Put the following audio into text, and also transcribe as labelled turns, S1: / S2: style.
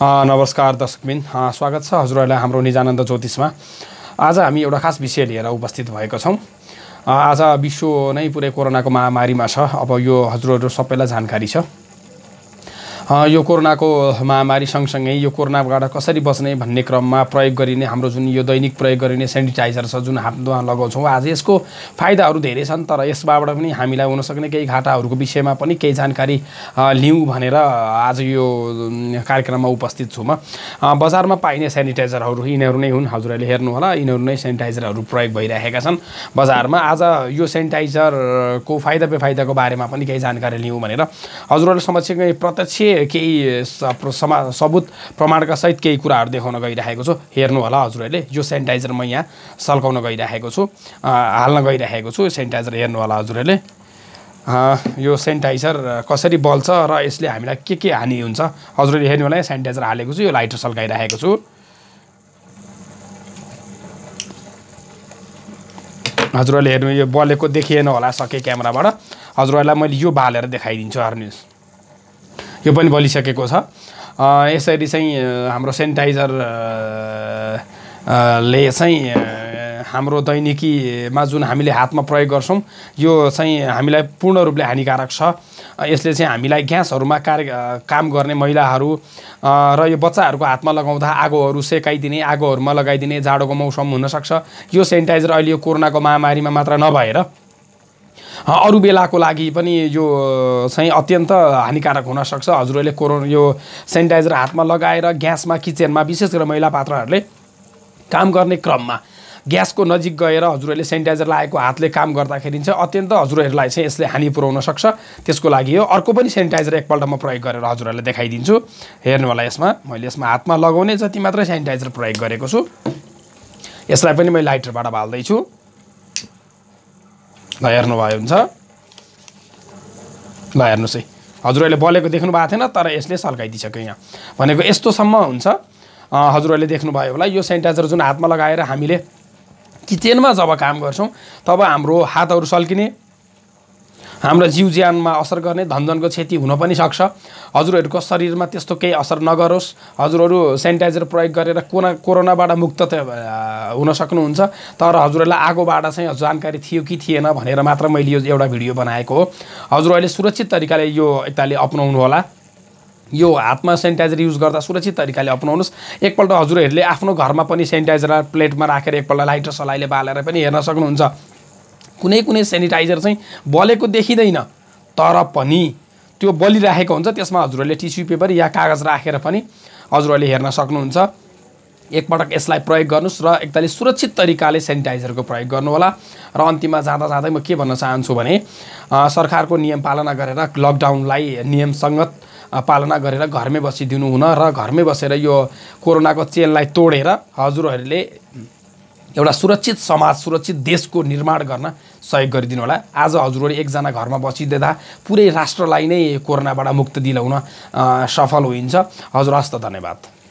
S1: नमस्कार दर्शकबिन। स्वागत छ हजुरहरूलाई हाम्रो निजानन्द ज्योतिषमा। आज हामी एउटा खास विषय लिएर उपस्थित भएका छौँ। आज विश्व नै पुरै कोरोनाको महामारीमा छ। अब यो हजुरहरू सबैलाई जानकारी छ। यो कोरोनाको महामारी सँगसँगै यो कोरोनाबाट कसरी बच्ने भन्ने क्रममा प्रयोग गरिने हाम्रो जुन यो दैनिक प्रयोग गरिने सेनिटाइजर छ जुन हातमा लगाउँछौँ आज यसको फाइदाहरू धेरै छन् तर यसबाट पनि हामीलाई हुनसक्ने केही घाटाहरूको विषयमा पनि केही जानकारी लिउँ भनेर आज यो कार्यक्रममा उपस्थित छु म। बजारमा पाइने सेनिटाइजरहरू यिनीहरू नै हुन्। हजुरहरूले हेर्नुहोला यिनीहरू नै सेनिटाइजरहरू प्रयोग भइरहेका छन् बजारमा। आज यो सेनिटाइजरको फाइदा बेफाइदाको बारेमा पनि केही जानकारी लिउँ भनेर। हजुरहरू समक्ष प्रत्यक्ष केही समा सबुत प्रमाणका सहित केही कुराहरू देखाउन गइरहेको छु। हेर्नु होला हजुरहरूले यो सेनिटाइजर म यहाँ सल्काउन गइरहेको छु। हाल्न गइरहेको छु सेनिटाइजर हेर्नु होला हजुरहरूले। यो सेनिटाइजर कसरी बल्छ र यसले हामीलाई के के हानि हुन्छ? हजुरहरूले हेर्नु होला सेनिटाइजर हालेको छु यो लाइटर सल्काइरहेको छु। हजुरहरूले हेर्नु यो बलेको देखिएन होला सके क्यामेराबाट। हजुरहरूलाई मैले यो बालेर देखाइदिन्छु हेर्नुहोस् यो पनि बलिसकेको छ। यसरी चाहिँ हाम्रो सेनिटाइजर ले चाहिँ हाम्रो दैनिकीमा जुन हामीले हातमा प्रयोग गर्छौँ यो चाहिँ हामीलाई पूर्ण रूपले हानिकारक छ। यसले चाहिँ हामीलाई ग्यासहरूमा कार्य काम गर्ने महिलाहरू र यो बच्चाहरूको हातमा लगाउँदा आगोहरू सेकाइदिने आगोहरूमा लगाइदिने जाडोको मौसम हुनसक्छ। यो सेनिटाइजर अहिले यो कोरोनाको महामारीमा मात्र नभएर अरू बेलाको लागि पनि यो चाहिँ अत्यन्त हानिकारक हुनसक्छ। हजुरहरूले कोरोना यो सेनिटाइजर हातमा लगाएर ग्यासमा किचनमा विशेष गरेर महिला पात्रहरूले काम गर्ने क्रममा ग्यासको नजिक गएर हजुरहरूले सेनिटाइजर लगाएको हातले काम गर्दाखेरि चाहिँ अत्यन्त हजुरहरूलाई चाहिँ यसले हानि पुऱ्याउन सक्छ। त्यसको लागि हो अर्को पनि सेनिटाइजर एकपल्ट म प्रयोग गरेर हजुरहरूलाई देखाइदिन्छु। हेर्नु होला यसमा। मैले यसमा हातमा लगाउने जति मात्रै सेनिटाइजर प्रयोग गरेको छु। यसलाई पनि मैले लाइटरबाट बाल्दैछु। ल हेर्नुभयो हुन्छ? ल हेर्नुहोस् है। हजुरहरूले बलेको देख्नु भएको थिएन तर यसले सल्काइदिइसक्यो यहाँ। भनेको यस्तोसम्म हुन्छ। हजुरहरूले देख्नुभयो होला यो सेनिटाइजर जुन हातमा लगाएर हामीले किचनमा जब काम गर्छौँ तब हाम्रो हातहरू सल्किने हाम्रो जिउ ज्यानमा असर गर्ने धनजनको क्षति हुन पनि सक्छ। हजुरहरूको शरीरमा त्यस्तो केही असर नगरोस्। हजुरहरू सेनिटाइजर प्रयोग गरेर कोना कोरोनाबाट मुक्त हुन सक्नुहुन्छ। तर हजुरहरूलाई आगोबाट चाहिँ जानकारी थियो कि थिएन भनेर मात्र मैले यो एउटा भिडियो बनाएको हो। हजुरहरूले सुरक्षित तरिकाले यो एकताले अप्नाउनु होला। यो हातमा सेनिटाइजर युज गर्दा सुरक्षित तरिकाले अप्नाउनुहोस्। एकपल्ट हजुरहरूले आफ्नो घरमा पनि सेनिटाइजर प्लेटमा राखेर एकपल्ट लाइटर सलाइले बालेर पनि हेर्न सक्नुहुन्छ। कुनै कुनै सेनिटाइजर चाहिँ बलेको देखिँदैन। तर पनि त्यो बलिराखेको हुन्छ त्यसमा हजुरहरूले टिस्यु पेपर या कागज राखेर पनि हजुरहरूले हेर्न सक्नुहुन्छ। एकपटक यसलाई प्रयोग गर्नुहोस् र एकदमै सुरक्षित तरिकाले सेनिटाइजरको प्रयोग गर्नुहोला। र अन्तिममा जाँदा जाँदै म के भन्न चाहन्छु भने सरकारको नियम पालना गरेर लकडाउनलाई नियमसङ्गत पालना गरेर घरमै बसिदिनु हुन र घरमै बसेर यो कोरोनाको चेनलाई तोडेर हजुरहरूले एउटा सुरक्षित समाज सुरक्षित देशको निर्माण गर्न सहयोग गरिदिनु होला। आज हजुरहरू एकजना घरमा बसिदिँदा पुरै राष्ट्रलाई नै कोरोनाबाट मुक्त दिलाउन सफल हुन्छ हजुर हस्त धन्यवाद।